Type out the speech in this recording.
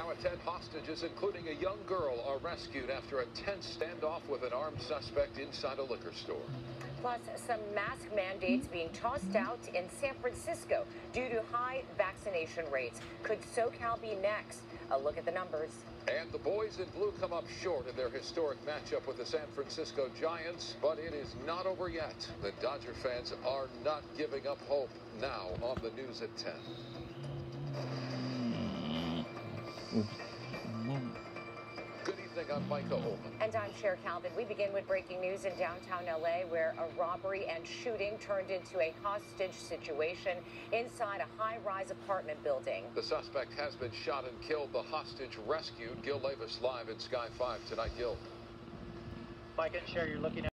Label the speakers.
Speaker 1: Now at 10 hostages, including a young girl, are rescued after a tense standoff with an armed suspect inside a liquor store.
Speaker 2: Plus, some mask mandates being tossed out in San Francisco due to high vaccination rates. Could SoCal be next? A look at the numbers.
Speaker 1: And the boys in blue come up short in their historic matchup with the San Francisco Giants, but it is not over yet. The Dodger fans are not giving up hope. Now on the news at 10. Good evening, I'm Micah Ohlman.
Speaker 2: And I'm Cher Calvin. We begin with breaking news in downtown LA where a robbery and shooting turned into a hostage situation inside a high rise apartment building.
Speaker 1: The suspect has been shot and killed. The hostage rescued. Gil Leyvas live in Sky 5 tonight. Gil.
Speaker 3: Mike and Cher, you're looking at